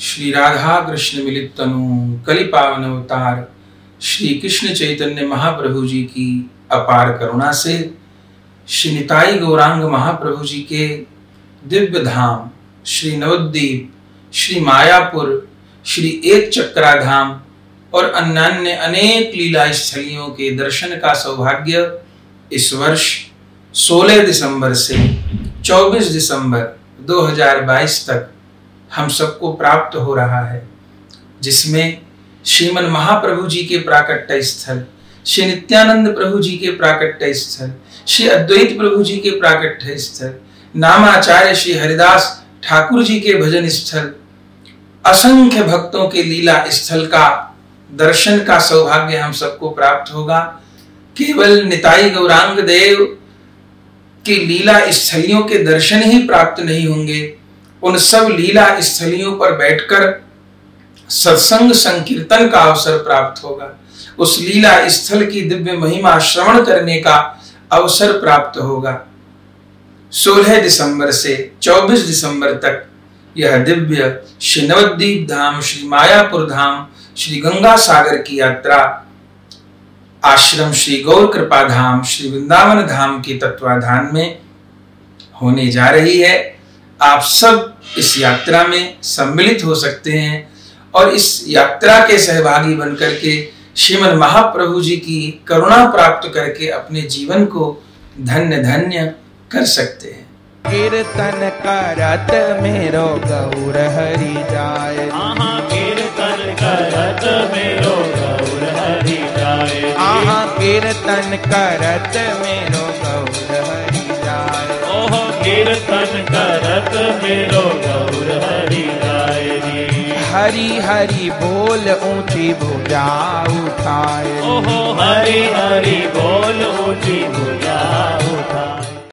श्री राधा कृष्ण मिलित तनु कलि पावन अवतार श्री कृष्ण चैतन्य महाप्रभु जी की अपार करुणा से श्री गौरांग महाप्रभु जी के दिव्य धाम, श्री नवद्वीप, श्री मायापुर, श्री एक चक्रा धाम और अन्य अनेक लीला स्थलियों के दर्शन का सौभाग्य इस वर्ष 16 दिसंबर से 24 दिसंबर 2022 तक हम सबको प्राप्त हो रहा है, जिसमें श्रीमन महाप्रभु जी के प्राकट्य स्थल, श्री नित्यानंद प्रभु जी के प्राकट्य स्थल, श्री अद्वैत प्रभु जी के प्राकट्य स्थल, नामाचार्य श्री हरिदास ठाकुर जी के भजन स्थल, असंख्य भक्तों के लीला स्थल का दर्शन का सौभाग्य हम सबको प्राप्त होगा। केवल निताई गौरांग देव की लीला स्थलियों के दर्शन ही प्राप्त नहीं होंगे उन सब लीला स्थलियों पर बैठकर सत्संग संकीर्तन का अवसर प्राप्त होगा। उस लीला स्थल की दिव्य महिमा श्रवण करने का अवसर प्राप्त होगा। 16 दिसंबर से 24 दिसंबर तक यह दिव्य श्री नवद्वीप धाम, श्री मायापुर धाम, श्री गंगा सागर की यात्रा, आश्रम श्री गौर कृपा धाम, श्री वृंदावन धाम के तत्वाधान में होने जा रही है। आप सब इस यात्रा में सम्मिलित हो सकते हैं और इस यात्रा के सहभागी बनकर के श्रीमद महाप्रभु जी की करुणा प्राप्त करके अपने जीवन को धन्य धन्य कर सकते हैं। कीर्तन करत मेरो गौर हरि जाए कीर्तन करत मेरो गौर हरि जाए आहा कीर्तन करत मेरो गौर कीर्तन करत मेरो गौर हरि जाए हरि हरि बोल ऊँची भुजा उठाए ओहो हरि हरि बोल ऊँची